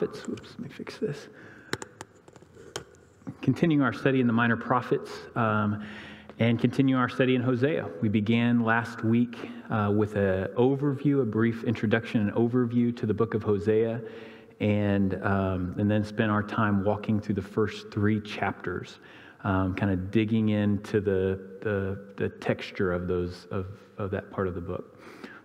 Oops, let me fix this. Continuing our study in the minor prophets um, and continue our study in Hosea. We began last week uh, with an overview, a brief introduction and overview to the book of Hosea, and, um, and then spent our time walking through the first three chapters, um, kind of digging into the, the, the texture of, those, of, of that part of the book.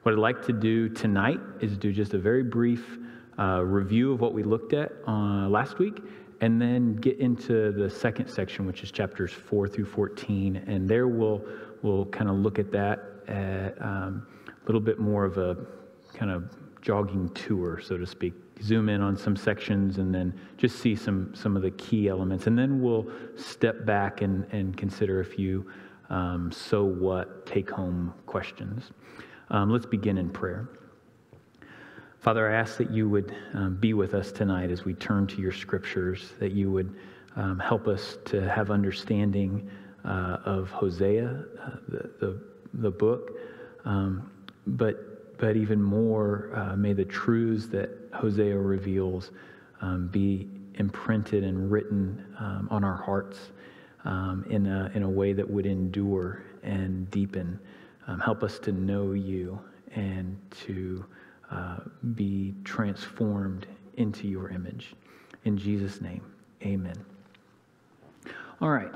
What I'd like to do tonight is do just a very brief uh, review of what we looked at uh, last week, and then get into the second section, which is chapters 4 through 14. And there we'll, we'll kind of look at that at um, a little bit more of a kind of jogging tour, so to speak. Zoom in on some sections and then just see some, some of the key elements. And then we'll step back and, and consider a few um, so what take home questions. Um, let's begin in prayer. Father, I ask that you would um, be with us tonight as we turn to your scriptures, that you would um, help us to have understanding uh, of Hosea, uh, the, the, the, book, um, but, but even more, uh, may the truths that Hosea reveals um, be imprinted and written um, on our hearts um, in, a, in a way that would endure and deepen. help us to know you and to uh, be transformed into your image. In Jesus' name, amen. All right.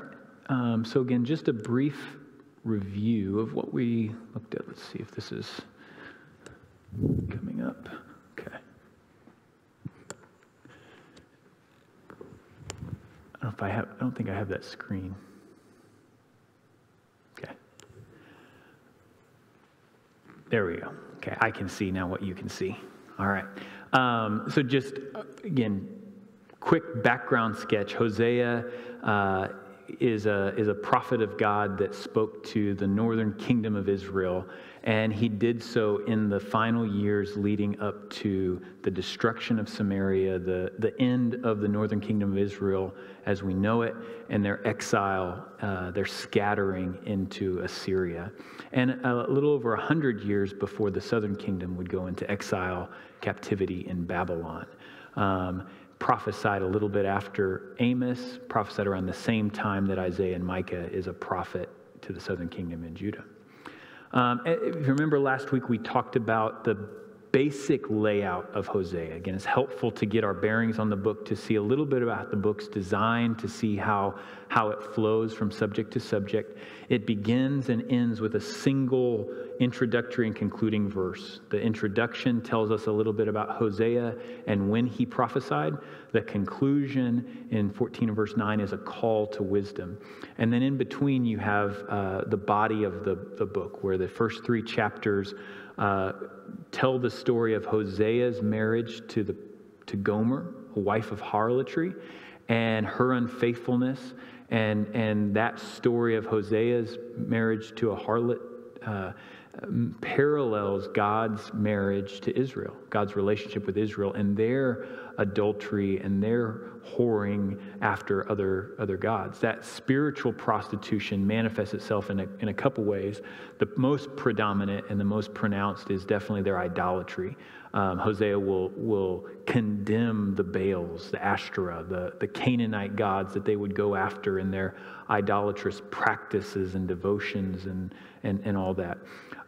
Um, so, again, just a brief review of what we looked at. Let's see if this is coming up. Okay. I don't if I have, I don't think I have that screen. Okay. There we go. Okay, I can see now what you can see. All right. Um, so, just again, quick background sketch. Hosea uh, is, a, is a prophet of God that spoke to the northern kingdom of Israel and he did so in the final years leading up to the destruction of Samaria, the, the end of the northern kingdom of Israel as we know it, and their exile, uh, their scattering into Assyria. And a little over 100 years before the southern kingdom would go into exile, captivity in Babylon. Um, prophesied a little bit after Amos, prophesied around the same time that Isaiah and Micah is a prophet to the southern kingdom in Judah. Um, if you remember last week, we talked about the basic layout of Hosea. Again, it's helpful to get our bearings on the book, to see a little bit about the book's design, to see how, how it flows from subject to subject. It begins and ends with a single introductory and concluding verse. The introduction tells us a little bit about Hosea and when he prophesied. The conclusion in 14 verse 9 is a call to wisdom. And then in between, you have uh, the body of the, the book, where the first three chapters uh, tell the story of Hosea's marriage to, the, to Gomer, a wife of harlotry, and her unfaithfulness, and, and that story of Hosea's marriage to a harlot. Uh, parallels God's marriage to Israel, God's relationship with Israel, and their adultery and their whoring after other, other gods. That spiritual prostitution manifests itself in a, in a couple ways. The most predominant and the most pronounced is definitely their idolatry. Um, Hosea will, will condemn the Baals, the Ashtoreth, the, the Canaanite gods that they would go after in their idolatrous practices and devotions and, and, and all that.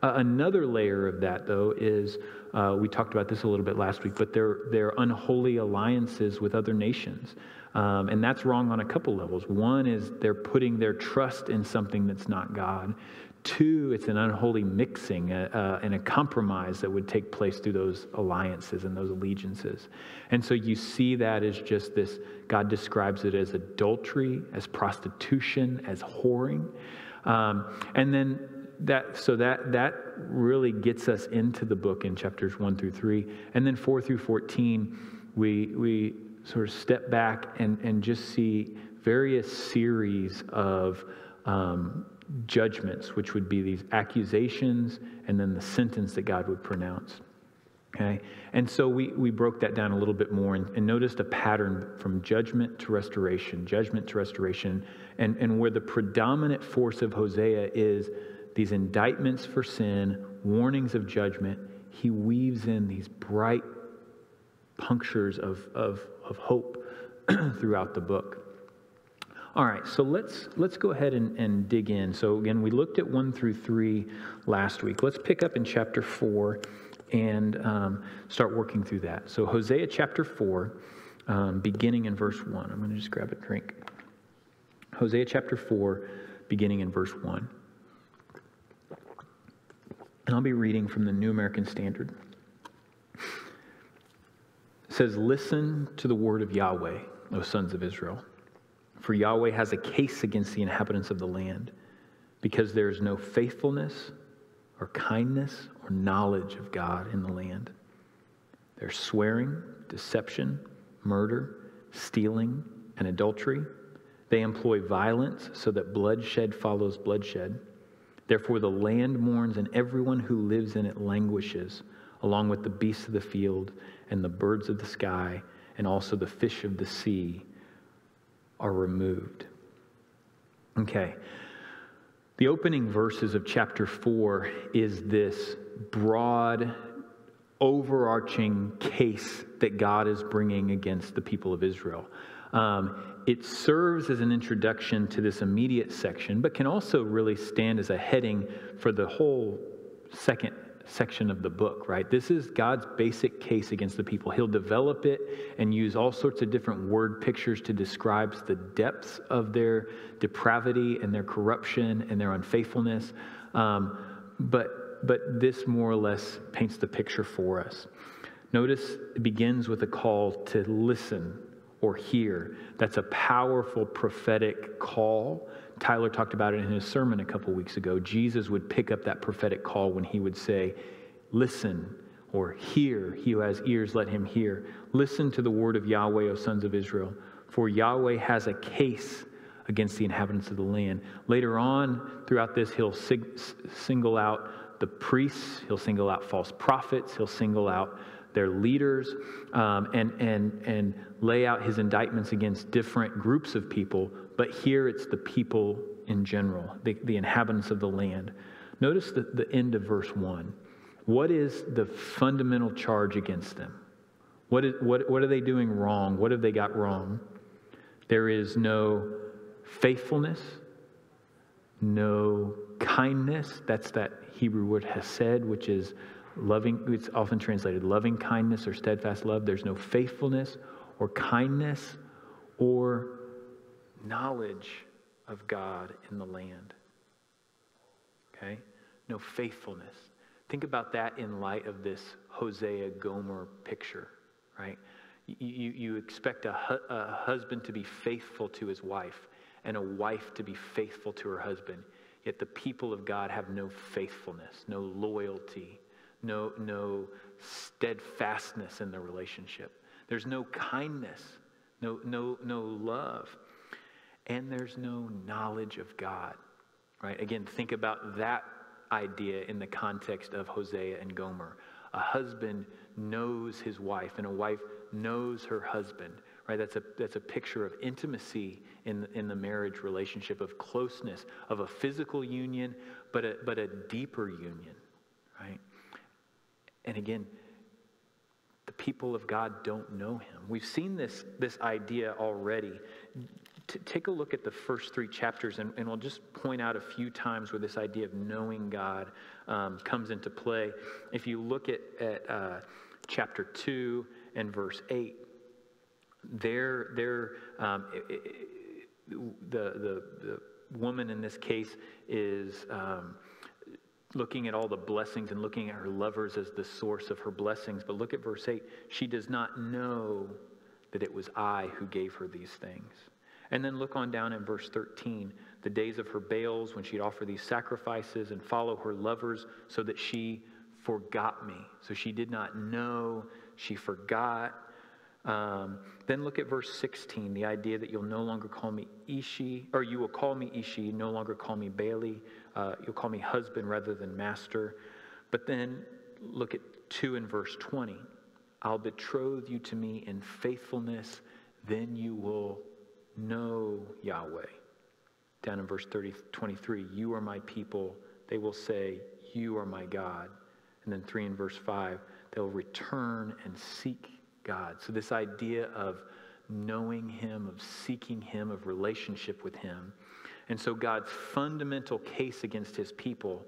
Uh, another layer of that, though, is uh, we talked about this a little bit last week, but they're, they're unholy alliances with other nations. Um, and that's wrong on a couple levels. One is they're putting their trust in something that's not God. Two, it's an unholy mixing uh, uh, and a compromise that would take place through those alliances and those allegiances. And so you see that as just this, God describes it as adultery, as prostitution, as whoring. Um, and then that so that that really gets us into the book in chapters 1 through 3 and then 4 through 14 we we sort of step back and and just see various series of um, judgments which would be these accusations and then the sentence that god would pronounce. Okay? And so we we broke that down a little bit more and, and noticed a pattern from judgment to restoration judgment to restoration. And and where the predominant force of hosea is these indictments for sin, warnings of judgment, he weaves in these bright punctures of, of, of hope throughout the book. All right, so let's let's go ahead and, and dig in. So again, we looked at one through three last week. Let's pick up in chapter four and um, start working through that. So Hosea chapter four, um, beginning in verse one. I'm going to just grab a drink. Hosea chapter four, beginning in verse one. And I'll be reading from the New American Standard. It says, Listen to the word of Yahweh, O sons of Israel. For Yahweh has a case against the inhabitants of the land, because there is no faithfulness or kindness or knowledge of God in the land. There's swearing, deception, murder, stealing, and adultery. They employ violence so that bloodshed follows bloodshed. Therefore, the land mourns, and everyone who lives in it languishes, along with the beasts of the field, and the birds of the sky, and also the fish of the sea are removed. Okay. The opening verses of chapter 4 is this broad, overarching case that God is bringing against the people of Israel. Um, it serves as an introduction to this immediate section, but can also really stand as a heading for the whole second section of the book, right? This is God's basic case against the people. He'll develop it and use all sorts of different word pictures to describe the depths of their depravity and their corruption and their unfaithfulness. Um, but, but this more or less paints the picture for us. Notice it begins with a call to listen or hear. That's a powerful prophetic call Tyler talked about it in his sermon a couple weeks ago. Jesus would pick up that prophetic call when he would say, Listen, or hear. He who has ears, let him hear. Listen to the word of Yahweh, O sons of Israel, for Yahweh has a case against the inhabitants of the land. Later on, throughout this, he'll sig- single out the priests, he'll single out false prophets, he'll single out their leaders, um, and, and, and lay out his indictments against different groups of people but here it's the people in general, the, the inhabitants of the land. Notice the, the end of verse 1. What is the fundamental charge against them? What, is, what, what are they doing wrong? What have they got wrong? There is no faithfulness, no kindness. That's that Hebrew word hesed, which is loving, it's often translated loving kindness or steadfast love. There's no faithfulness or kindness or knowledge of God in the land. Okay? No faithfulness. Think about that in light of this Hosea Gomer picture, right? You, you expect a, hu- a husband to be faithful to his wife and a wife to be faithful to her husband. Yet the people of God have no faithfulness, no loyalty, no, no steadfastness in the relationship. There's no kindness, no, no, no love and there's no knowledge of God. Right? Again, think about that idea in the context of Hosea and Gomer. A husband knows his wife, and a wife knows her husband. Right? That's a, that's a picture of intimacy in, in the marriage relationship, of closeness, of a physical union, but a, but a deeper union. Right? And again, the people of God don't know him. We've seen this, this idea already take a look at the first three chapters, and, and, we'll just point out a few times where this idea of knowing God um, comes into play. If you look at, at uh, chapter 2 and verse 8, there, there um, the, the, the, woman in this case is um, looking at all the blessings and looking at her lovers as the source of her blessings. But look at verse 8. She does not know that it was I who gave her these things. And then look on down in verse 13 the days of her Baals when she'd offer these sacrifices and follow her lovers so that she forgot me. So she did not know, she forgot. Um, then look at verse 16 the idea that you'll no longer call me Ishi, or you will call me Ishi, no longer call me Baali. Uh, you'll call me husband rather than master. But then look at 2 in verse 20. I'll betroth you to me in faithfulness, then you will know Yahweh. Down in verse 30, 23, you are my people. They will say, You are my God. And then 3 in verse 5, they'll return and seek God. So, this idea of knowing Him, of seeking Him, of relationship with Him. And so, God's fundamental case against His people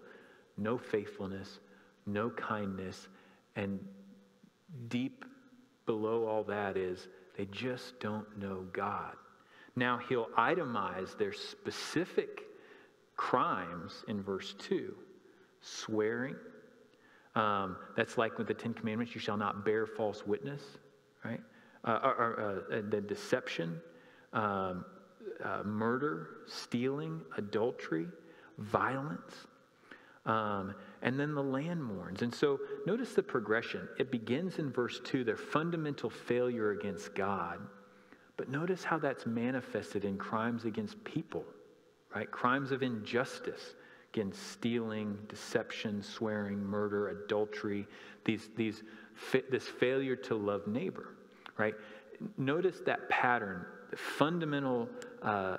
no faithfulness, no kindness, and deep below all that is they just don't know God. Now, He'll itemize their specific crimes in verse 2 swearing. Um, that's like with the Ten Commandments you shall not bear false witness, right? Uh, or, or uh, the deception, um, uh, murder, stealing, adultery, violence. Um, and then the land mourns. And so notice the progression. It begins in verse 2, their fundamental failure against God. But notice how that's manifested in crimes against people, right? Crimes of injustice. Again, stealing, deception, swearing, murder, adultery, these, these, this failure to love neighbor, right? Notice that pattern, the fundamental uh,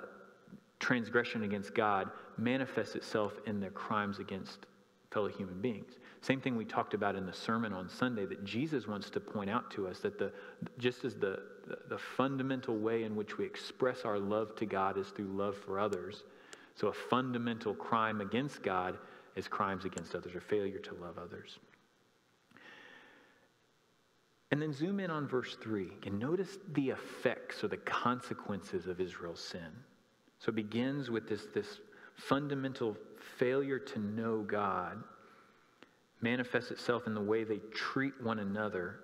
transgression against God manifests itself in their crimes against fellow human beings. Same thing we talked about in the sermon on Sunday that Jesus wants to point out to us that the just as the, the, the fundamental way in which we express our love to God is through love for others, so, a fundamental crime against God is crimes against others or failure to love others. And then zoom in on verse 3 and notice the effects or the consequences of Israel's sin. So it begins with this, this fundamental failure to know God, manifests itself in the way they treat one another,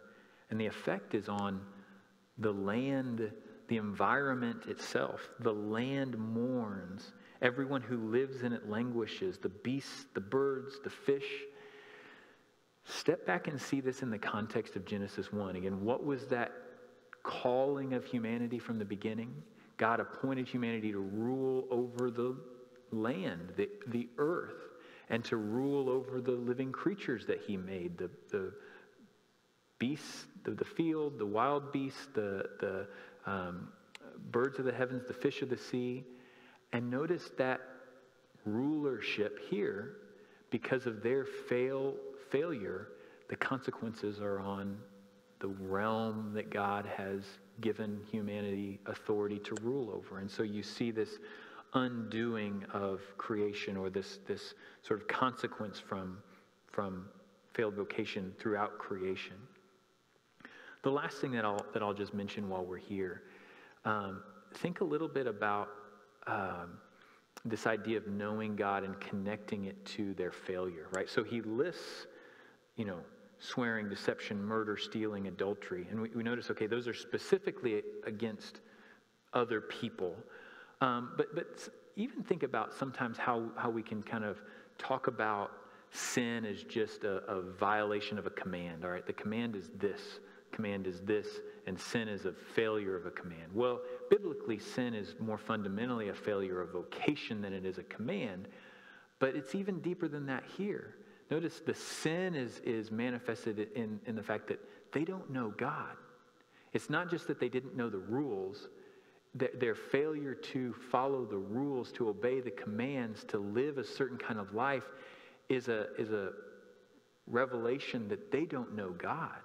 and the effect is on the land, the environment itself. The land mourns Everyone who lives in it languishes the beasts, the birds, the fish. Step back and see this in the context of Genesis 1. Again, what was that calling of humanity from the beginning? God appointed humanity to rule over the land, the, the earth, and to rule over the living creatures that He made the, the beasts of the field, the wild beasts, the, the um, birds of the heavens, the fish of the sea. And notice that rulership here, because of their fail, failure, the consequences are on the realm that God has given humanity authority to rule over. And so you see this undoing of creation or this, this sort of consequence from, from failed vocation throughout creation. The last thing that I'll, that I'll just mention while we're here um, think a little bit about um, this idea of knowing God and connecting it to their failure, right? So he lists, you know, swearing, deception, murder, stealing, adultery. And we, we notice, okay, those are specifically against other people. Um, but, but even think about sometimes how, how we can kind of talk about sin as just a, a violation of a command, all right? The command is this command is this, and sin is a failure of a command. Well, biblically, sin is more fundamentally a failure of vocation than it is a command, but it's even deeper than that here. Notice the sin is, is manifested in, in the fact that they don't know God. It's not just that they didn't know the rules, their failure to follow the rules, to obey the commands, to live a certain kind of life is a, is a revelation that they don't know God.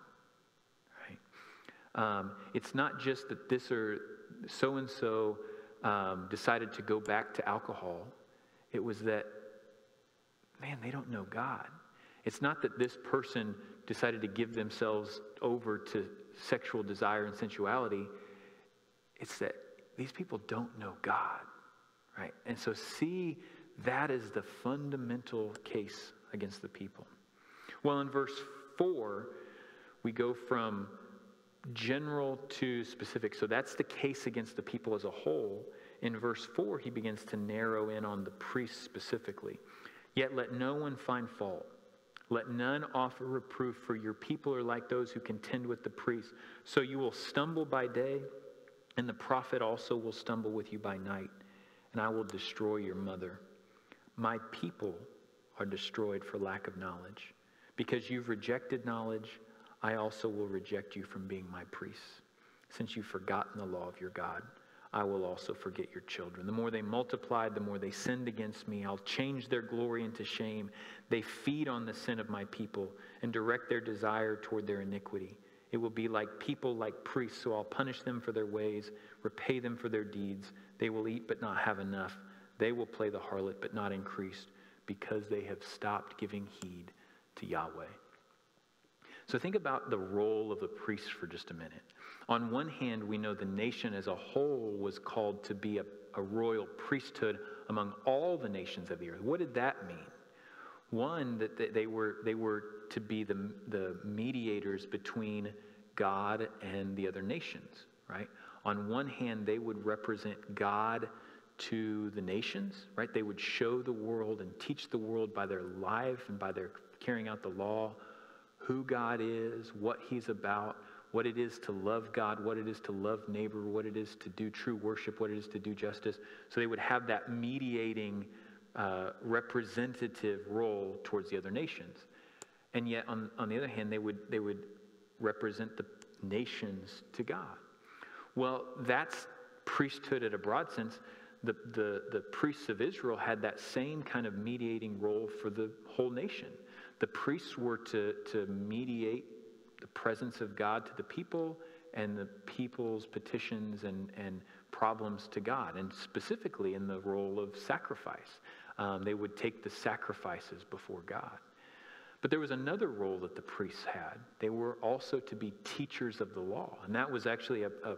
Um, it's not just that this or so and so decided to go back to alcohol. It was that, man, they don't know God. It's not that this person decided to give themselves over to sexual desire and sensuality. It's that these people don't know God, right? And so see that as the fundamental case against the people. Well, in verse 4, we go from general to specific. So that's the case against the people as a whole. In verse 4, he begins to narrow in on the priests specifically. Yet let no one find fault. Let none offer reproof, for your people are like those who contend with the priests. So you will stumble by day, and the prophet also will stumble with you by night, and I will destroy your mother. My people are destroyed for lack of knowledge. Because you've rejected knowledge, I also will reject you from being my priests. Since you've forgotten the law of your God, I will also forget your children. The more they multiplied, the more they sinned against me. I'll change their glory into shame. They feed on the sin of my people and direct their desire toward their iniquity. It will be like people, like priests, so I'll punish them for their ways, repay them for their deeds. They will eat but not have enough. They will play the harlot but not increased, because they have stopped giving heed to Yahweh. So think about the role of the priest for just a minute. On one hand, we know the nation as a whole was called to be a, a royal priesthood among all the nations of the earth. What did that mean? One, that they were, they were to be the, the mediators between God and the other nations, right? On one hand, they would represent God to the nations, right? They would show the world and teach the world by their life and by their carrying out the law who God is, what He's about, what it is to love God, what it is to love neighbor, what it is to do true worship, what it is to do justice. So they would have that mediating, uh, representative role towards the other nations. And yet, on, on the other hand, they would, they would represent the nations to God. Well, that's priesthood at a broad sense. The, the, the priests of Israel had that same kind of mediating role for the whole nation. The priests were to, to mediate the presence of God to the people and the people's petitions and, and problems to God, and specifically in the role of sacrifice. Um, they would take the sacrifices before God. But there was another role that the priests had. They were also to be teachers of the law. And that was actually a, a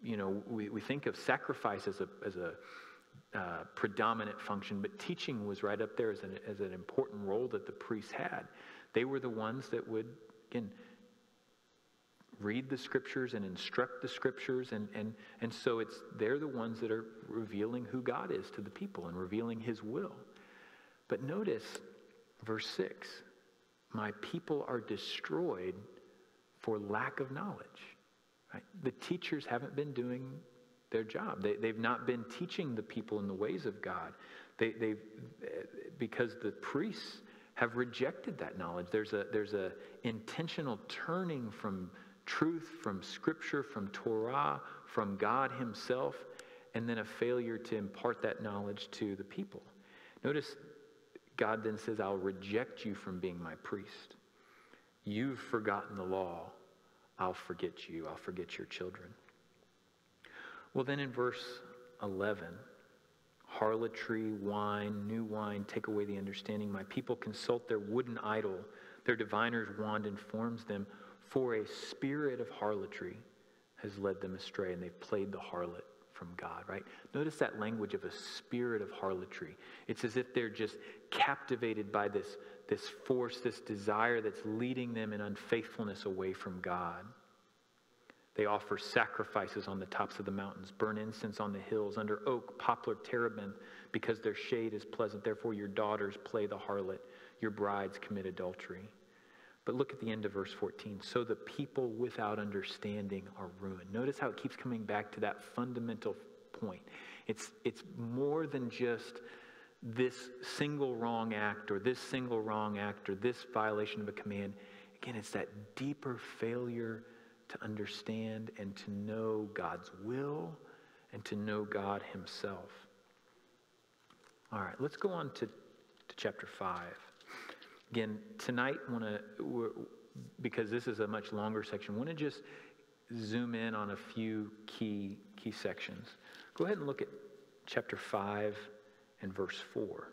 you know, we, we think of sacrifice as a, as a uh, predominant function, but teaching was right up there as an, as an important role that the priests had. They were the ones that would, again, read the scriptures and instruct the scriptures and, and, and so it's they're the ones that are revealing who god is to the people and revealing his will but notice verse 6 my people are destroyed for lack of knowledge right? the teachers haven't been doing their job. They, they've not been teaching the people in the ways of God. They, they've, eh, because the priests have rejected that knowledge. There's a, there's a intentional turning from truth, from scripture, from Torah, from God himself, and then a failure to impart that knowledge to the people. Notice God then says, I'll reject you from being my priest. You've forgotten the law. I'll forget you. I'll forget your children. Well, then in verse 11, harlotry, wine, new wine, take away the understanding. My people consult their wooden idol. Their diviner's wand informs them, for a spirit of harlotry has led them astray, and they've played the harlot from God, right? Notice that language of a spirit of harlotry. It's as if they're just captivated by this, this force, this desire that's leading them in unfaithfulness away from God. They offer sacrifices on the tops of the mountains, burn incense on the hills, under oak, poplar, terebinth, because their shade is pleasant. Therefore, your daughters play the harlot, your brides commit adultery. But look at the end of verse 14. So the people without understanding are ruined. Notice how it keeps coming back to that fundamental point. It's, it's more than just this single wrong act or this single wrong act or this violation of a command. Again, it's that deeper failure to understand and to know God's will and to know God Himself. All right, let's go on to, to chapter 5. Again, tonight, want to, because this is a much longer section, want to just zoom in on a few key, key sections. Go ahead and look at chapter 5 and verse 4.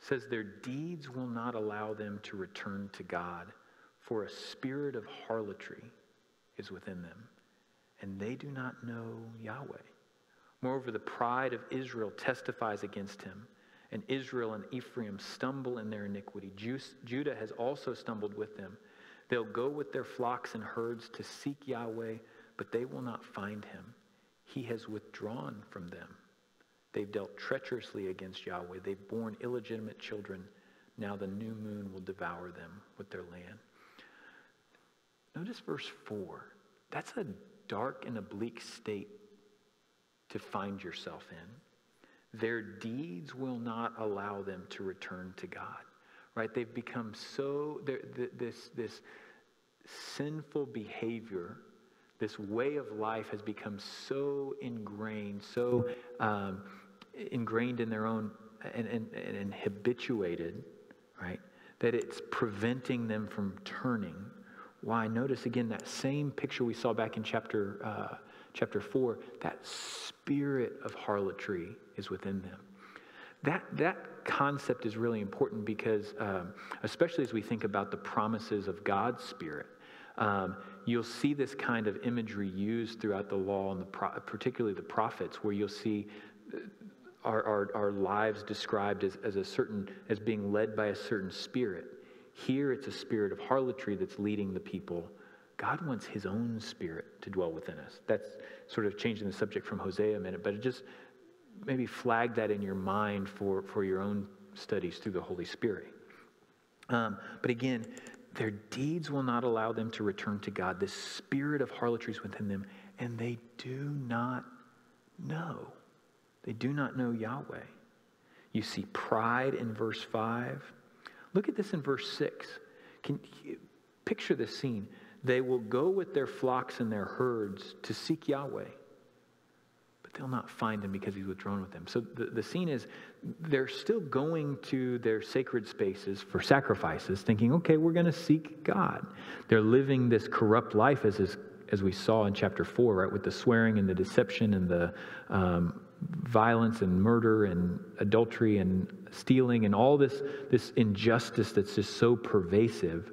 It says, Their deeds will not allow them to return to God for a spirit of harlotry is within them, and they do not know Yahweh. Moreover, the pride of Israel testifies against him, and Israel and Ephraim stumble in their iniquity. Judah has also stumbled with them. They'll go with their flocks and herds to seek Yahweh, but they will not find him. He has withdrawn from them. They've dealt treacherously against Yahweh. They've borne illegitimate children. Now the new moon will devour them with their land. Notice verse 4. That's a dark and oblique state to find yourself in. Their deeds will not allow them to return to God. Right? They've become so, this, this sinful behavior, this way of life has become so ingrained, so um, ingrained in their own, and, and, and habituated, right? That it's preventing them from turning Why? Notice again that same picture we saw back in chapter, uh, chapter 4 that spirit of harlotry is within them. That, that concept is really important because, um, especially as we think about the promises of God's Spirit, um, you'll see this kind of imagery used throughout the law and the pro- particularly the prophets, where you'll see uh, our, our, our lives described as, as a certain as being led by a certain spirit. Here it's a spirit of harlotry that's leading the people. God wants his own spirit to dwell within us. That's sort of changing the subject from Hosea a minute, but just maybe flag that in your mind for, for your own studies through the Holy Spirit. Um, but again, their deeds will not allow them to return to God. The spirit of harlotry is within them, and they do not know. They do not know Yahweh. You see pride in verse 5. Look at this in verse 6. Can you picture this scene? They will go with their flocks and their herds to seek Yahweh but they'll not find him because he's withdrawn with them. So the, the scene is they're still going to their sacred spaces for sacrifices, thinking, okay, we're going to seek God. They're living this corrupt life as, is, as we saw in chapter 4, right, with the swearing and the deception and the um, violence and murder and adultery and stealing and all this, this injustice that's just so pervasive.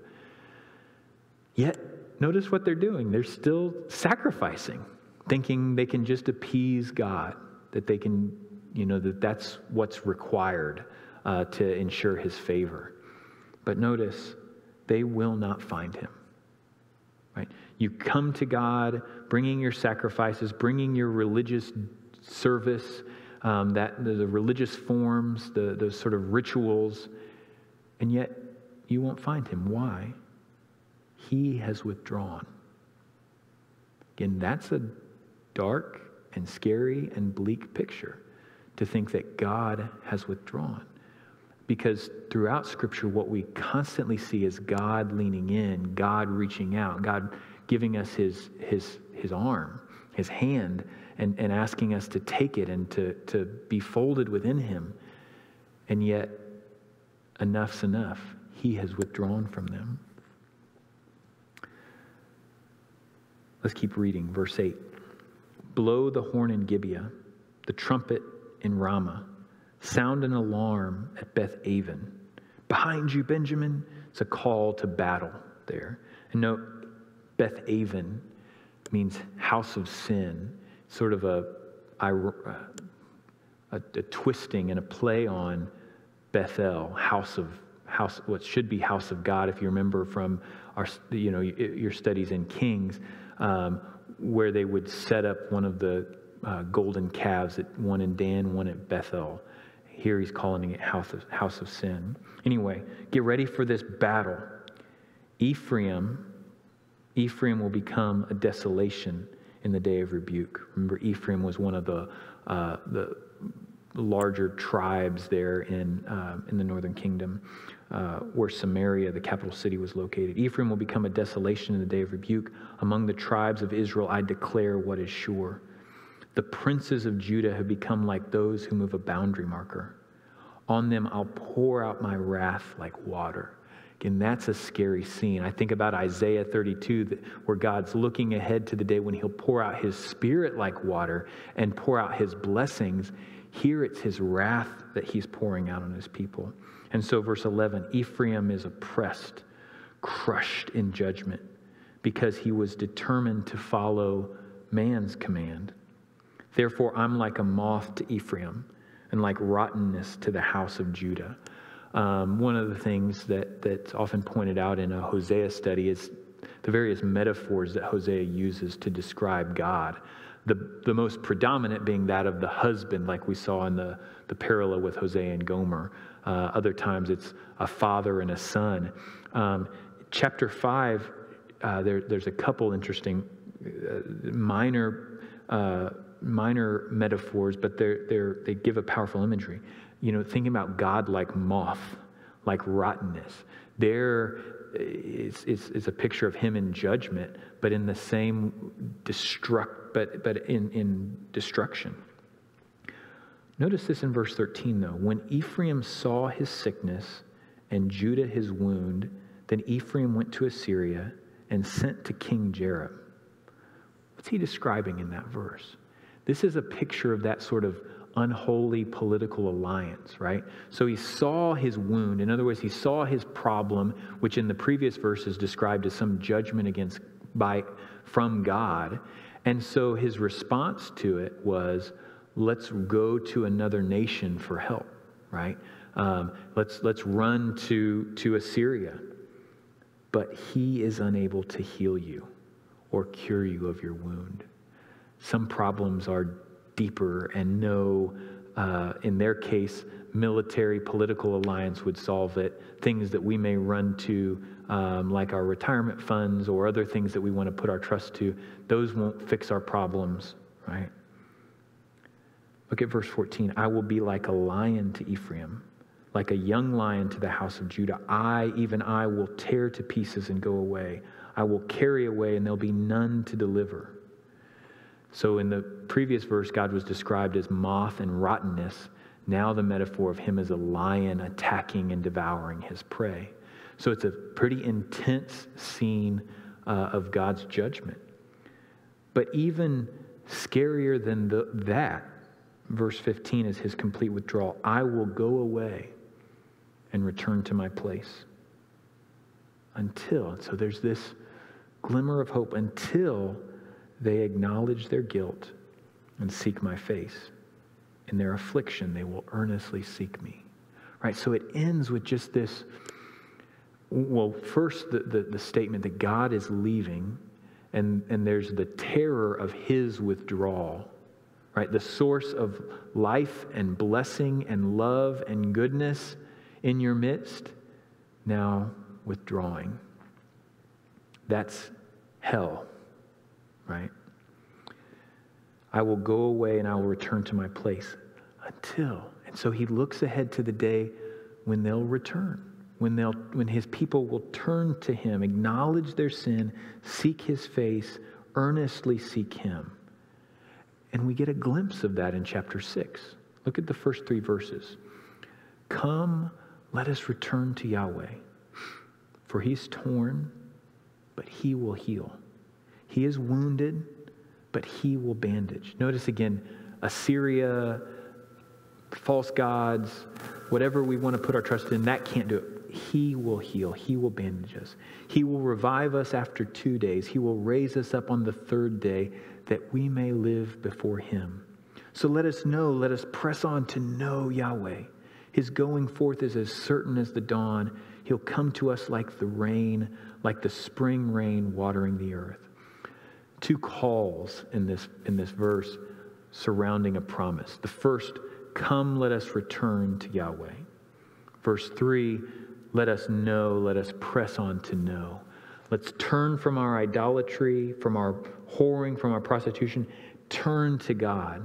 Yet, notice what they're doing. They're still sacrificing thinking they can just appease God, that they can, you know, that that's what's required uh, to ensure his favor. But notice, they will not find him. Right? You come to God bringing your sacrifices, bringing your religious service, um, that the, the religious forms, the, those sort of rituals, and yet you won't find him. Why? He has withdrawn. Again, that's a dark and scary and bleak picture to think that God has withdrawn. Because throughout Scripture, what we constantly see is God leaning in, God reaching out, God giving us his, his, his arm, his hand, and, and asking us to take it and to, to be folded within him. And yet, enough's enough. He has withdrawn from them. Let's keep reading. Verse 8 blow the horn in Gibeah, the trumpet in Ramah, sound an alarm at Beth Aven. Behind you, Benjamin, it's a call to battle there. And note, Beth Aven means house of sin, sort of a, a, a, a twisting and a play on Bethel, house of house, what should be house of God. If you remember from our, you know, your studies in Kings, um, where they would set up one of the uh, golden calves, at one in Dan, one at Bethel. Here he's calling it house of, house of sin. Anyway, get ready for this battle. Ephraim, Ephraim will become a desolation in the day of rebuke. Remember, Ephraim was one of the, uh, the larger tribes there in, uh, in the northern kingdom uh, where Samaria, the capital city, was located. Ephraim will become a desolation in the day of rebuke. Among the tribes of Israel, I declare what is sure. The princes of Judah have become like those who move a boundary marker. On them I'll pour out my wrath like water. Again, that's a scary scene. I think about Isaiah 32, where God's looking ahead to the day when He'll pour out His Spirit like water and pour out His blessings. Here it's His wrath that He's pouring out on His people. And so, verse 11 Ephraim is oppressed, crushed in judgment, because he was determined to follow man's command. Therefore, I'm like a moth to Ephraim and like rottenness to the house of Judah. Um, one of the things that, that's often pointed out in a Hosea study is the various metaphors that Hosea uses to describe God. The, the most predominant being that of the husband, like we saw in the, the parallel with Hosea and Gomer. Uh, other times it's a father and a son. Um, chapter 5, uh, there, there's a couple interesting uh, minor, uh, minor metaphors, but they're, they're, they give a powerful imagery. You know, thinking about God like moth, like rottenness. There is, is, is a picture of him in judgment, but in the same destruct, but, but in, in destruction. Notice this in verse 13, though. When Ephraim saw his sickness and Judah his wound, then Ephraim went to Assyria and sent to King Jareb. What's he describing in that verse? This is a picture of that sort of unholy political alliance, right? So he saw his wound. In other words, he saw his problem, which in the previous verses described as some judgment against by from God. And so his response to it was, let's go to another nation for help, right? Um, let's, let's run to, to Assyria. But he is unable to heal you or cure you of your wound. Some problems are deeper and no, uh, in their case, military political alliance would solve it. Things that we may run to, um, like our retirement funds or other things that we want to put our trust to, those won't fix our problems, right? Look at verse 14. I will be like a lion to Ephraim, like a young lion to the house of Judah. I, even I, will tear to pieces and go away. I will carry away, and there'll be none to deliver. So, in the previous verse, God was described as moth and rottenness. Now, the metaphor of him as a lion attacking and devouring his prey. So, it's a pretty intense scene uh, of God's judgment. But even scarier than the, that, verse 15 is his complete withdrawal. I will go away and return to my place until, so there's this glimmer of hope until they acknowledge their guilt and seek my face. In their affliction, they will earnestly seek me. Right? So it ends with just this. Well, first, the, the, the statement that God is leaving, and, and there's the terror of his withdrawal. Right? The source of life and blessing and love and goodness in your midst, now withdrawing. That's hell right? I will go away and I will return to my place until. And so he looks ahead to the day when they'll return, when, they'll, when his people will turn to him, acknowledge their sin, seek his face, earnestly seek him. And we get a glimpse of that in chapter 6. Look at the first three verses. Come, let us return to Yahweh, for he's torn, but he will heal. He is wounded, but he will bandage. Notice again, Assyria, false gods, whatever we want to put our trust in, that can't do it. He will heal. He will bandage us. He will revive us after two days. He will raise us up on the third day that we may live before him. So let us know, let us press on to know Yahweh. His going forth is as certain as the dawn. He'll come to us like the rain, like the spring rain watering the earth two calls in this, in this verse surrounding a promise. The first, come, let us return to Yahweh. Verse 3, let us know, let us press on to know. Let's turn from our idolatry, from our whoring, from our prostitution, turn to God.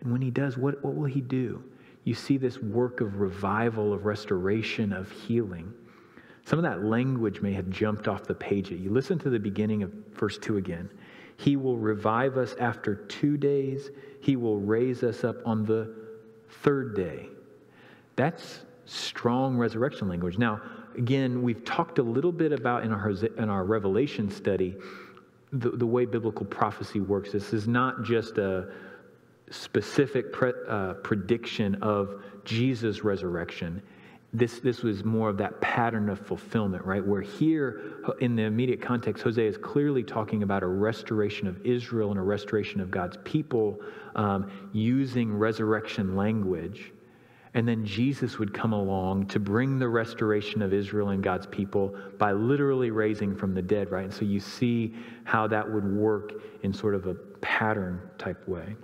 And when He does, what, what will He do? You see this work of revival, of restoration, of healing. Some of that language may have jumped off the page. You listen to the beginning of verse 2 again. He will revive us after two days. He will raise us up on the third day. That's strong resurrection language. Now, again, we've talked a little bit about in our, in our Revelation study the, the way biblical prophecy works. This is not just a specific pre, uh, prediction of Jesus' resurrection this, this was more of that pattern of fulfillment, right? Where here, in the immediate context, Hosea is clearly talking about a restoration of Israel and a restoration of God's people um, using resurrection language. And then Jesus would come along to bring the restoration of Israel and God's people by literally raising from the dead, right? And so you see how that would work in sort of a pattern type way.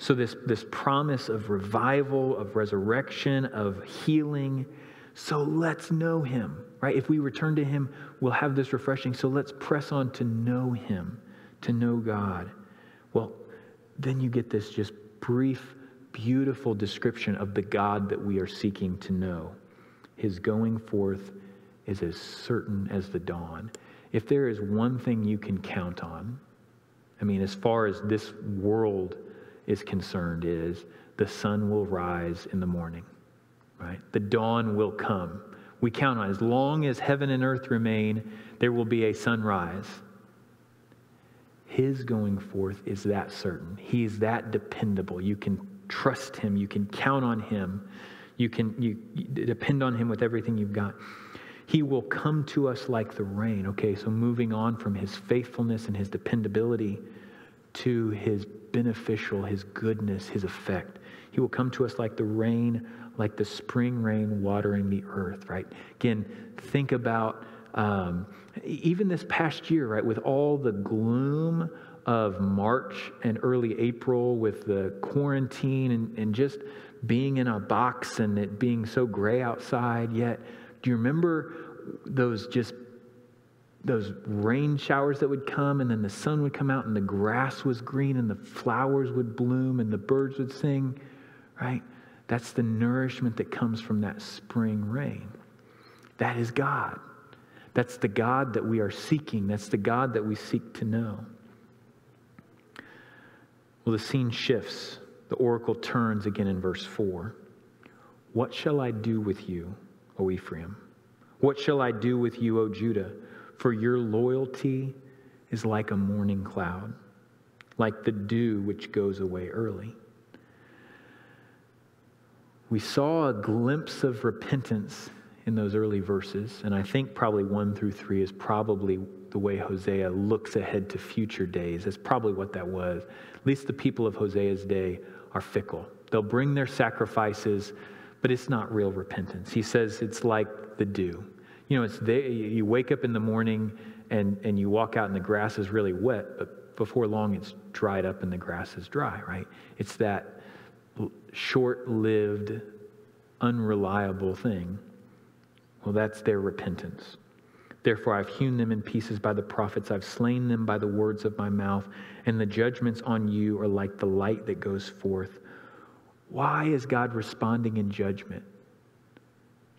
So, this, this promise of revival, of resurrection, of healing. So, let's know him, right? If we return to him, we'll have this refreshing. So, let's press on to know him, to know God. Well, then you get this just brief, beautiful description of the God that we are seeking to know. His going forth is as certain as the dawn. If there is one thing you can count on, I mean, as far as this world is concerned is the sun will rise in the morning, right? The dawn will come. We count on as long as heaven and earth remain, there will be a sunrise. His going forth is that certain. He is that dependable. You can trust him. You can count on him. You can you, you depend on him with everything you've got. He will come to us like the rain. Okay, so moving on from his faithfulness and his dependability to his beneficial, his goodness, his effect. He will come to us like the rain, like the spring rain watering the earth, right? Again, think about um, even this past year, right, with all the gloom of March and early April, with the quarantine and, and just being in a box and it being so gray outside, yet, do you remember those just those rain showers that would come and then the sun would come out and the grass was green and the flowers would bloom and the birds would sing, right? That's the nourishment that comes from that spring rain. That is God. That's the God that we are seeking. That's the God that we seek to know. Well, the scene shifts. The oracle turns again in verse 4. What shall I do with you, O Ephraim? What shall I do with you, O Judah? For your loyalty is like a morning cloud, like the dew which goes away early. We saw a glimpse of repentance in those early verses, and I think probably one through three is probably the way Hosea looks ahead to future days. That's probably what that was. At least the people of Hosea's day are fickle. They'll bring their sacrifices, but it's not real repentance. He says it's like the dew. You know, it's there, you wake up in the morning and, and you walk out and the grass is really wet, but before long it's dried up and the grass is dry, right? It's that short lived, unreliable thing. Well, that's their repentance. Therefore, I've hewn them in pieces by the prophets. I've slain them by the words of my mouth. And the judgments on you are like the light that goes forth. Why is God responding in judgment?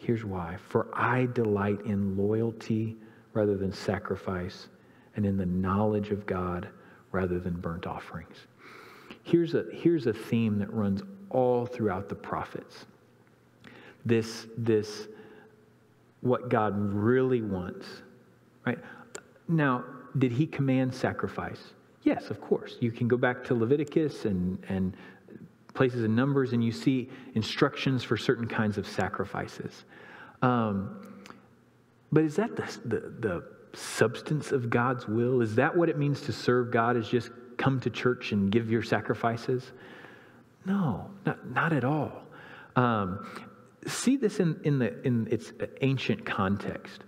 Here's why. For I delight in loyalty rather than sacrifice, and in the knowledge of God rather than burnt offerings. Here's a, here's a theme that runs all throughout the prophets. This, this what God really wants, right? Now, did he command sacrifice? Yes, of course. You can go back to Leviticus and, and places in Numbers and you see instructions for certain kinds of sacrifices. Um, but is that the, the, the substance of God's will? Is that what it means to serve God, is just come to church and give your sacrifices? No, not, not at all. Um, see this in, in, the, in its ancient context.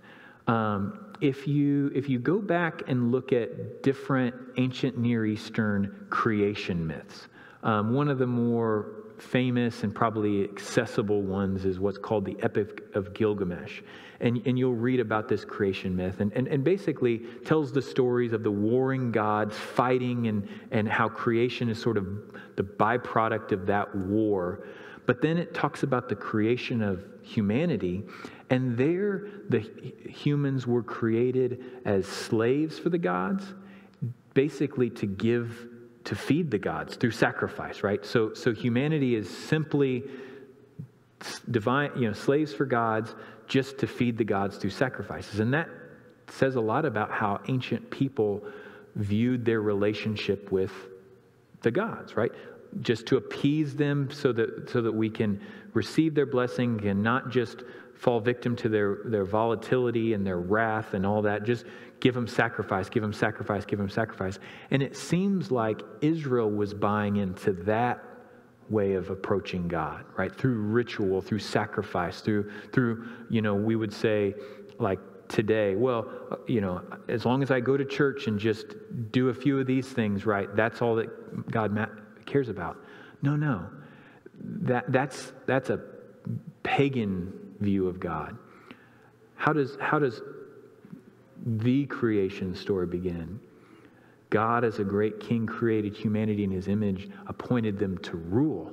Um, if, you, if you go back and look at different ancient Near Eastern creation myths, um, one of the more famous and probably accessible ones is what's called the Epic of Gilgamesh. And, and you'll read about this creation myth, and, and, and basically tells the stories of the warring gods fighting and, and how creation is sort of the byproduct of that war. But then it talks about the creation of humanity, and there the humans were created as slaves for the gods, basically to give, to feed the gods through sacrifice, right? So, so humanity is simply divine, you know, slaves for gods just to feed the gods through sacrifices. And that says a lot about how ancient people viewed their relationship with the gods, right? just to appease them so that, so that we can receive their blessing and not just fall victim to their, their volatility and their wrath and all that. Just give them sacrifice, give them sacrifice, give them sacrifice. And it seems like Israel was buying into that way of approaching God, right? Through ritual, through sacrifice, through, through you know, we would say, like today, well, you know, as long as I go to church and just do a few of these things right, that's all that God cares about. No, no. That, that's, that's a pagan view of God. How does, how does the creation story begin? God, as a great king, created humanity in his image, appointed them to rule.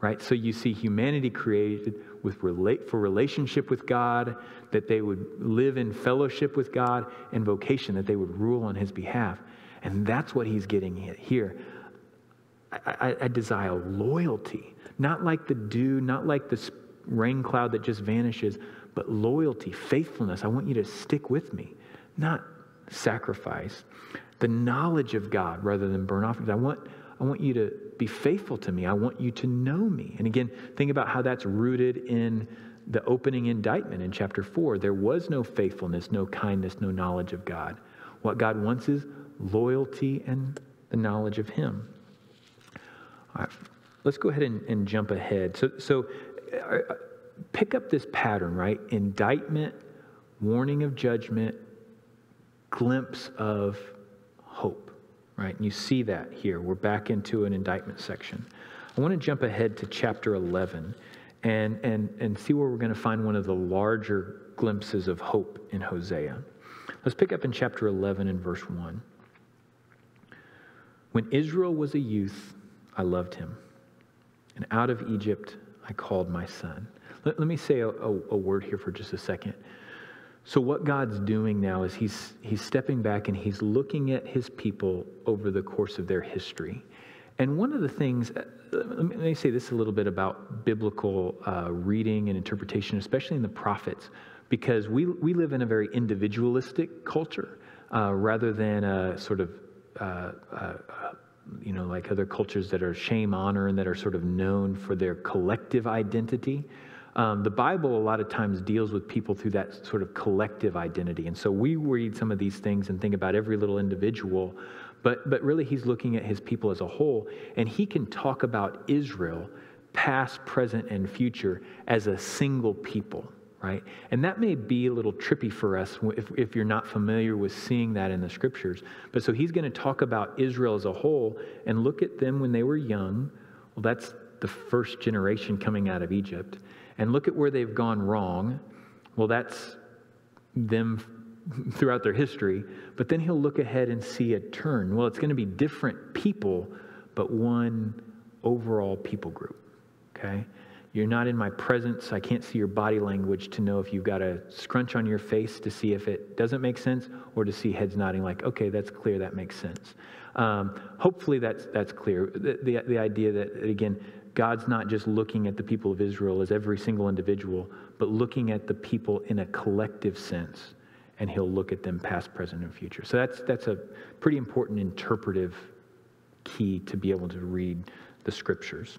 Right? So you see humanity created with relate, for relationship with God, that they would live in fellowship with God, and vocation, that they would rule on his behalf. And that's what he's getting here. I, I, desire loyalty, not like the dew, not like the rain cloud that just vanishes, but loyalty, faithfulness. I want you to stick with me, not sacrifice. The knowledge of God rather than burn offerings. I want, I want you to be faithful to me. I want you to know me. And again, think about how that's rooted in the opening indictment in chapter 4. There was no faithfulness, no kindness, no knowledge of God. What God wants is loyalty and the knowledge of Him. All right, let's go ahead and, and jump ahead. So, so uh, pick up this pattern, right? Indictment, warning of judgment, glimpse of hope, right? And you see that here. We're back into an indictment section. I want to jump ahead to chapter 11 and, and, and see where we're going to find one of the larger glimpses of hope in Hosea. Let's pick up in chapter 11 and verse 1. When Israel was a youth, I loved him, and out of Egypt I called my son. Let, let me say a, a, a word here for just a second. So, what God's doing now is he's, he's stepping back and He's looking at His people over the course of their history. And one of the things, uh, let me say this a little bit about biblical uh, reading and interpretation, especially in the prophets, because we, we live in a very individualistic culture uh, rather than a sort of, uh, uh, you know, like other cultures that are shame, honor, and that are sort of known for their collective identity. Um, the Bible, a lot of times, deals with people through that sort of collective identity. And so we read some of these things and think about every little individual, but, but really, he's looking at his people as a whole. And he can talk about Israel, past, present, and future, as a single people, right? And that may be a little trippy for us if, if you're not familiar with seeing that in the scriptures. But so he's going to talk about Israel as a whole and look at them when they were young. Well, that's the first generation coming out of Egypt and look at where they've gone wrong. Well, that's them throughout their history. But then he'll look ahead and see a turn. Well, it's going to be different people, but one overall people group. Okay? You're not in my presence. I can't see your body language to know if you've got a scrunch on your face to see if it doesn't make sense or to see heads nodding like, okay, that's clear, that makes sense. Um, hopefully that's, that's clear. The, the, the idea that, again, God's not just looking at the people of Israel as every single individual, but looking at the people in a collective sense, and He'll look at them past, present, and future. So that's, that's a pretty important interpretive key to be able to read the scriptures.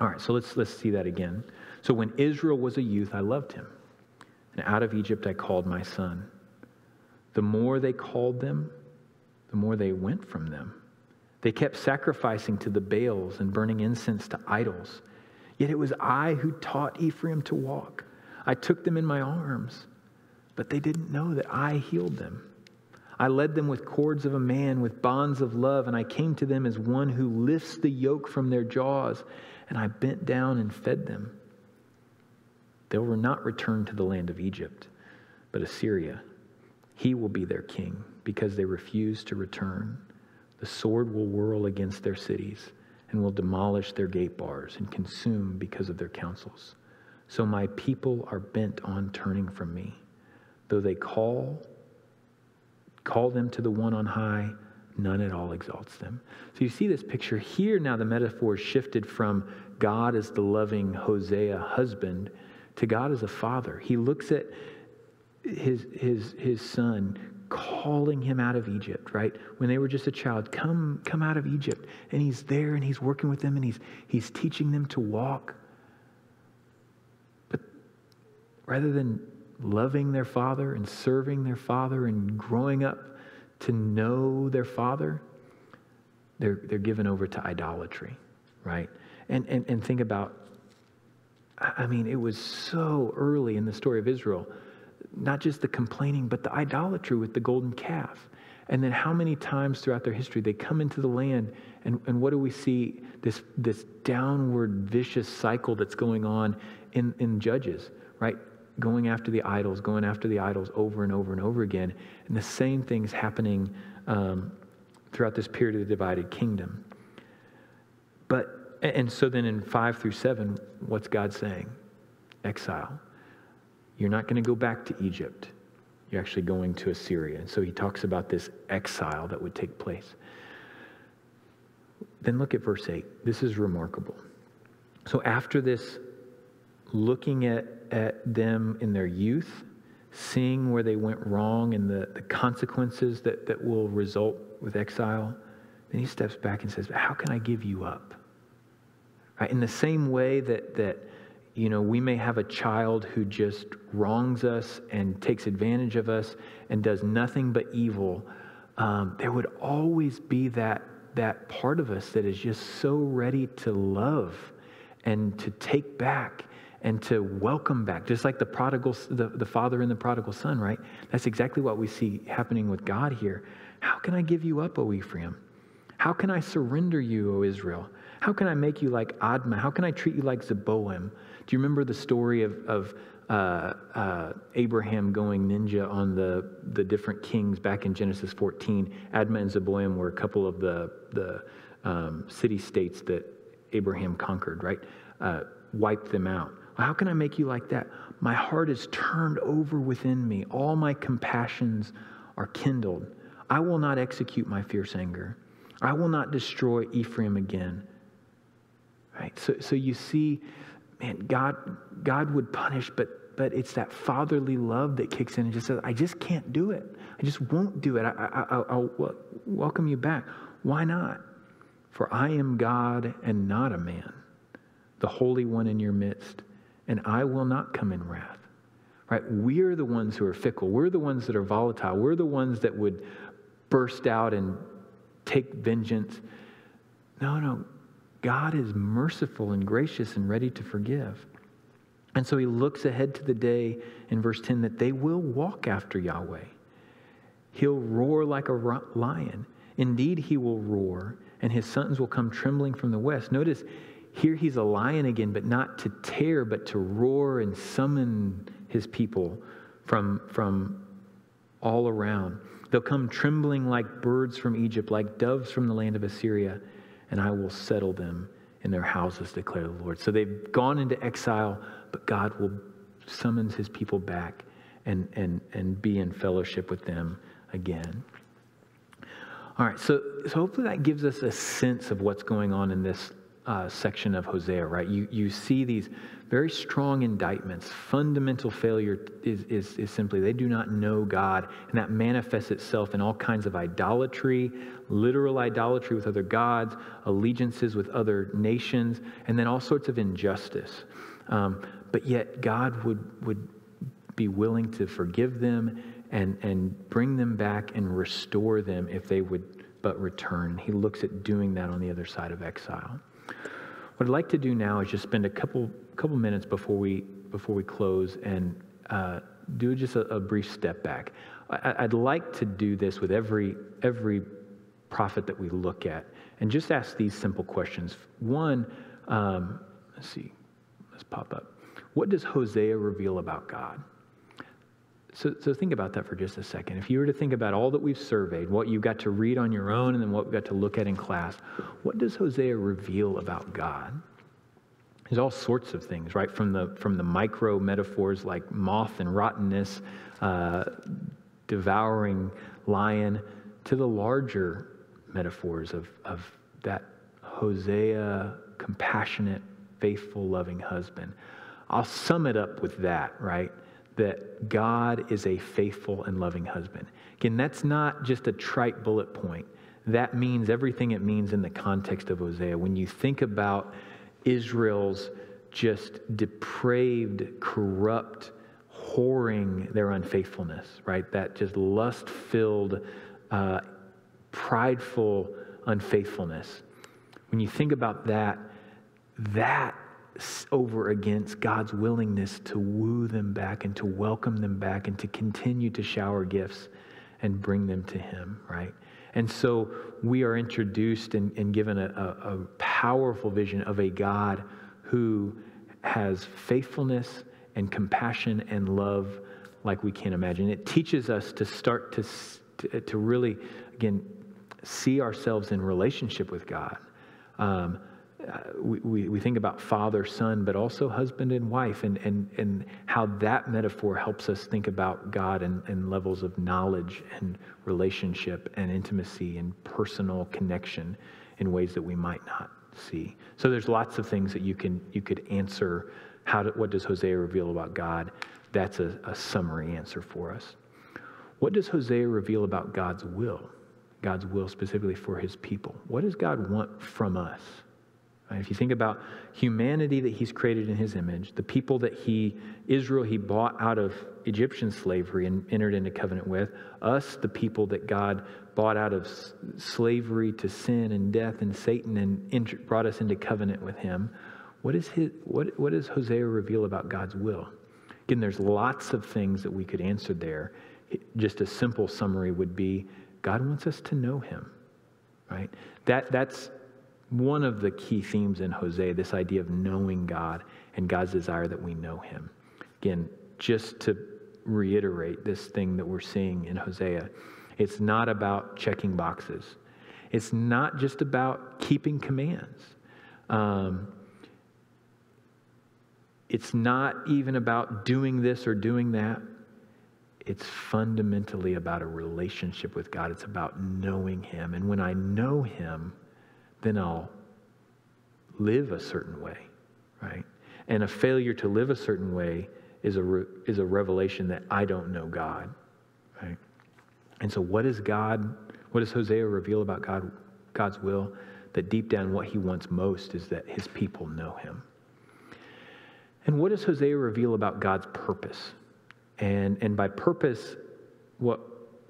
All right, so let's, let's see that again. So when Israel was a youth, I loved him, and out of Egypt I called my son. The more they called them, the more they went from them. They kept sacrificing to the Baals and burning incense to idols. Yet it was I who taught Ephraim to walk. I took them in my arms, but they didn't know that I healed them. I led them with cords of a man, with bonds of love, and I came to them as one who lifts the yoke from their jaws, and I bent down and fed them. They will not return to the land of Egypt, but Assyria. He will be their king because they refuse to return. The sword will whirl against their cities and will demolish their gate bars and consume because of their counsels. So my people are bent on turning from me. Though they call, call them to the one on high, none at all exalts them. So you see this picture here now the metaphor is shifted from God as the loving Hosea husband to God as a father. He looks at his, his, his son calling him out of Egypt, right? When they were just a child, come, come out of Egypt. And he's there and he's working with them and he's, he's teaching them to walk. But rather than loving their father and serving their father and growing up to know their father, they're, they're given over to idolatry, right? And, and, and think about, I mean, it was so early in the story of Israel not just the complaining, but the idolatry with the golden calf. And then how many times throughout their history they come into the land and, and what do we see? This, this downward vicious cycle that's going on in, in Judges, right? Going after the idols, going after the idols over and over and over again. And the same thing's happening um, throughout this period of the divided kingdom. But, and so then in five through seven, what's God saying? Exile. You're not going to go back to Egypt. You're actually going to Assyria. And so he talks about this exile that would take place. Then look at verse 8. This is remarkable. So after this looking at, at them in their youth, seeing where they went wrong and the, the consequences that, that will result with exile. Then he steps back and says, How can I give you up? Right? In the same way that, that you know, we may have a child who just wrongs us and takes advantage of us and does nothing but evil. Um, there would always be that, that part of us that is just so ready to love and to take back and to welcome back, just like the prodigal, the, the father and the prodigal son, right? That's exactly what we see happening with God here. How can I give you up, O Ephraim? How can I surrender you, O Israel? How can I make you like Admah? How can I treat you like Zeboim? Do you remember the story of, of uh, uh, Abraham going ninja on the, the different kings back in Genesis 14? Admah and Zeboim were a couple of the, the um, city states that Abraham conquered, right? Uh, wiped them out. How can I make you like that? My heart is turned over within me. All my compassions are kindled. I will not execute my fierce anger. I will not destroy Ephraim again. Right? So, so you see, man, God, God would punish, but, but it's that fatherly love that kicks in and just says, I just can't do it. I just won't do it. I, will welcome you back. Why not? For I am God and not a man, the Holy One in your midst, and I will not come in wrath. Right? We're the ones who are fickle. We're the ones that are volatile. We're the ones that would burst out and take vengeance. No, no. God is merciful and gracious and ready to forgive. And so he looks ahead to the day in verse 10 that they will walk after Yahweh. He'll roar like a lion. Indeed, he will roar, and his sons will come trembling from the west. Notice here he's a lion again, but not to tear, but to roar and summon his people from, from all around. They'll come trembling like birds from Egypt, like doves from the land of Assyria and I will settle them in their houses, declare the Lord. So they've gone into exile, but God will summons his people back and, and, and be in fellowship with them again. All right, so, so hopefully that gives us a sense of what's going on in this uh, section of Hosea, right? You, you see these very strong indictments. Fundamental failure is, is, is simply they do not know God, and that manifests itself in all kinds of idolatry, literal idolatry with other gods, allegiances with other nations, and then all sorts of injustice. Um, but yet, God would, would be willing to forgive them and, and bring them back and restore them if they would but return. He looks at doing that on the other side of exile. What I'd like to do now is just spend a couple couple minutes before we before we close and uh, do just a, a, brief step back. I, would like to do this with every every prophet that we look at, and just ask these simple questions. One, um, let's see, let's pop up. What does Hosea reveal about God? So, so think about that for just a second. If you were to think about all that we've surveyed, what you've got to read on your own, and then what we got to look at in class, what does Hosea reveal about God? There's all sorts of things, right? From the from the micro metaphors like moth and rottenness, uh, devouring lion, to the larger metaphors of of that Hosea, compassionate, faithful, loving husband. I'll sum it up with that, right? that God is a faithful and loving husband. Again, that's not just a trite bullet point. That means everything it means in the context of Hosea. When you think about Israel's just depraved, corrupt, whoring their unfaithfulness, right? That just lust filled, uh, prideful unfaithfulness. When you think about that, that over against God's willingness to woo them back and to welcome them back and to continue to shower gifts and bring them to Him, right? And so we are introduced and, and given a, a, a powerful vision of a God who has faithfulness and compassion and love like we can't imagine. It teaches us to start to, to, really, again, see ourselves in relationship with God. Um, we, we, we think about father, son, but also husband and wife, and, and, and how that metaphor helps us think about God and, and levels of knowledge and relationship and intimacy and personal connection in ways that we might not see. So there's lots of things that you can you could answer how do, what does Hosea reveal about God? That's a, a summary answer for us. What does Hosea reveal about God's will? God's will specifically for his people. What does God want from us? If you think about humanity that he's created in his image, the people that he, Israel, he bought out of Egyptian slavery and entered into covenant with, us, the people that God bought out of slavery to sin and death and Satan and brought us into covenant with him. What, is his, what, what does Hosea reveal about God's will? Again, there's lots of things that we could answer there. Just a simple summary would be God wants us to know him, right? That, that's one of the key themes in Hosea, this idea of knowing God and God's desire that we know him. Again, just to reiterate this thing that we're seeing in Hosea, it's not about checking boxes. It's not just about keeping commands. Um, it's not even about doing this or doing that. It's fundamentally about a relationship with God. It's about knowing Him. And when I know Him, then I'll live a certain way, right? And a failure to live a certain way is a, re- is a revelation that I don't know God, right? And so, what is God, what does Hosea reveal about God, God's will? That deep down, what he wants most is that his people know him. And what does Hosea reveal about God's purpose? And, and by purpose, what,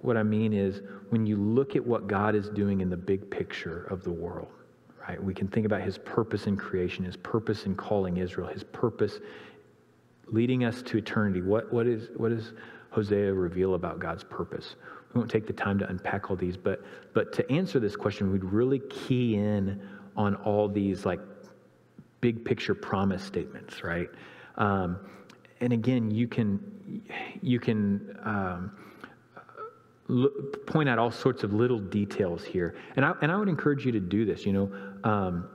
what I mean is when you look at what God is doing in the big picture of the world, right? We can think about his purpose in creation, his purpose in calling Israel, his purpose leading us to eternity. What, what, is, what does Hosea reveal about God's purpose? We won't take the time to unpack all these, but, but to answer this question, we'd really key in on all these like big picture promise statements, right? Um, and again, you can you can um, point out all sorts of little details here, and I and I would encourage you to do this. You know, um,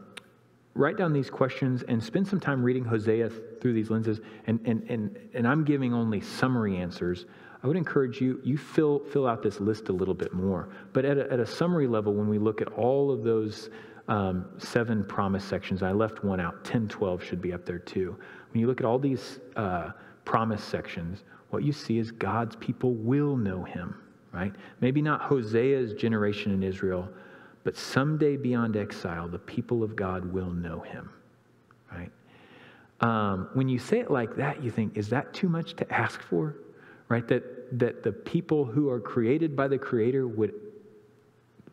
write down these questions and spend some time reading Hosea through these lenses. And and and and I'm giving only summary answers. I would encourage you, you fill, fill out this list a little bit more. But at a, at a summary level, when we look at all of those um, seven promise sections. I left one out. 10, 12 should be up there too. When you look at all these uh, promise sections, what you see is God's people will know him, right? Maybe not Hosea's generation in Israel, but someday beyond exile, the people of God will know him, right? Um, when you say it like that, you think, is that too much to ask for? Right? That, that the people who are created by the Creator would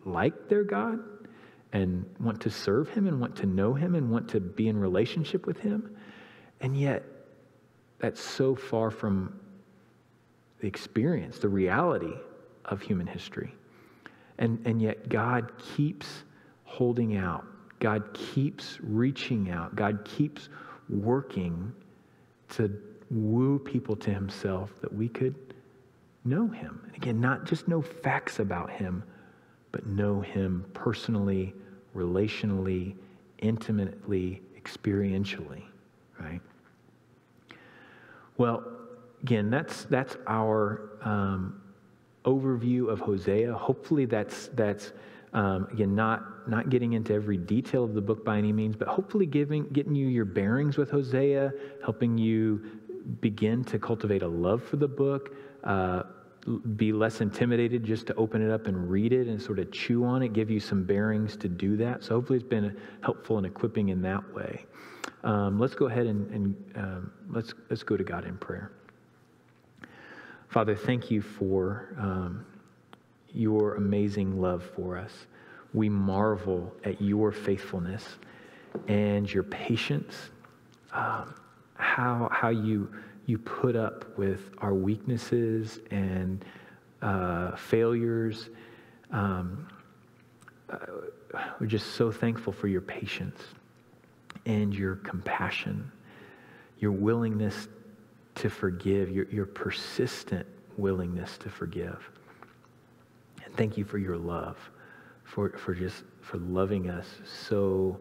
like their God? and want to serve Him and want to know Him and want to be in relationship with Him. And yet, that's so far from the experience, the reality of human history. And, and yet, God keeps holding out. God keeps reaching out. God keeps working to woo people to Himself that we could know Him. And again, not just know facts about Him, but know Him personally, relationally, intimately, experientially, right? Well, again, that's, that's our um, overview of Hosea. Hopefully, that's, that's um, again, not, not getting into every detail of the book by any means, but hopefully giving, getting you your bearings with Hosea, helping you begin to cultivate a love for the book. Uh, be less intimidated just to open it up and read it and sort of chew on it, give you some bearings to do that. So hopefully it's been helpful and equipping in that way. Um, let's go ahead and, and um, let's, let's go to God in prayer. Father, thank you for um, your amazing love for us. We marvel at your faithfulness and your patience, um, how, how you you put up with our weaknesses and uh, failures. Um, uh, we're just so thankful for your patience and your compassion, your willingness to forgive, your, your persistent willingness to forgive. And thank you for your love, for, for just for loving us so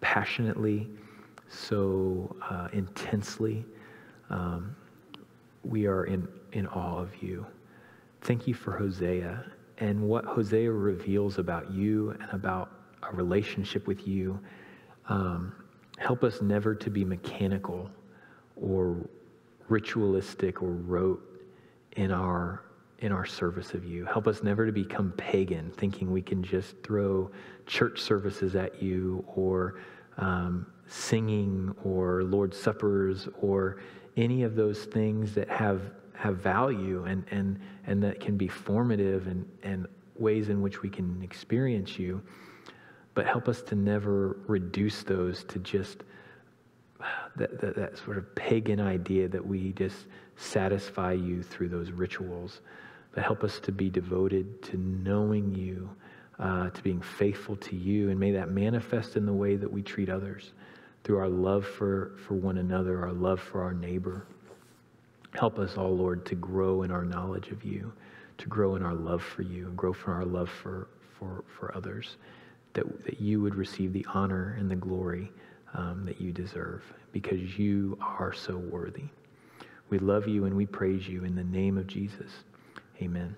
passionately, so uh, intensely. Um, we are in, in awe of you. Thank you for Hosea and what Hosea reveals about you and about a relationship with you. Um, help us never to be mechanical or ritualistic or rote in our in our service of you. Help us never to become pagan, thinking we can just throw church services at you or um, singing or Lord's Suppers or any of those things that have have value and and and that can be formative and and ways in which we can experience you. But help us to never reduce those to just that, that, that sort of pagan idea that we just satisfy you through those rituals. But help us to be devoted to knowing you, uh, to being faithful to you, and may that manifest in the way that we treat others through our love for, for one another, our love for our neighbor. Help us all, Lord, to grow in our knowledge of you, to grow in our love for you, and grow from our love for, for, for others, that, that you would receive the honor and the glory um, that you deserve because you are so worthy. We love you and we praise you in the name of Jesus. Amen.